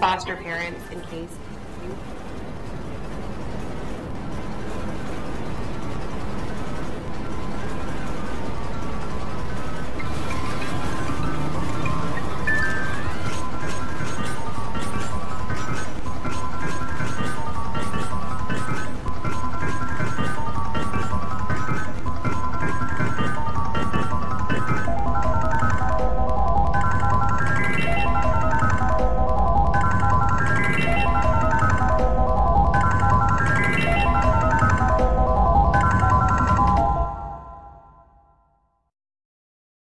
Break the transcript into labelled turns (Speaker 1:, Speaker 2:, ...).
Speaker 1: foster parents in case